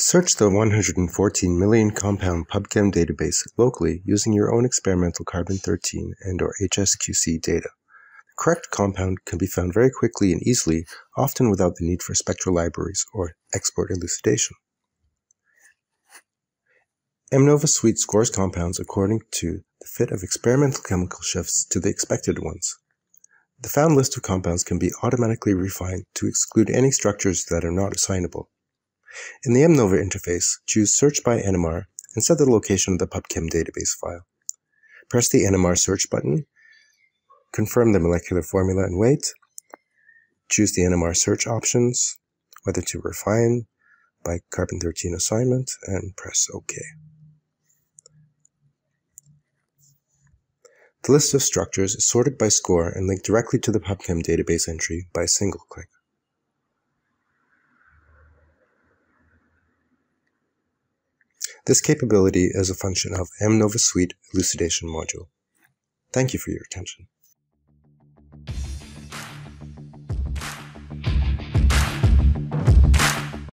Search the 114 million compound PubChem database locally using your own experimental carbon-13 and or HSQC data. The correct compound can be found very quickly and easily, often without the need for spectral libraries or export elucidation. MNOVA Suite scores compounds according to the fit of experimental chemical shifts to the expected ones. The found list of compounds can be automatically refined to exclude any structures that are not assignable. In the MNOVA interface, choose Search by NMR and set the location of the PubChem database file. Press the NMR search button, confirm the molecular formula and weight, choose the NMR search options, whether to refine by carbon-13 assignment, and press OK. The list of structures is sorted by score and linked directly to the PubChem database entry by a single click. This capability is a function of MNOVA Suite elucidation module. Thank you for your attention.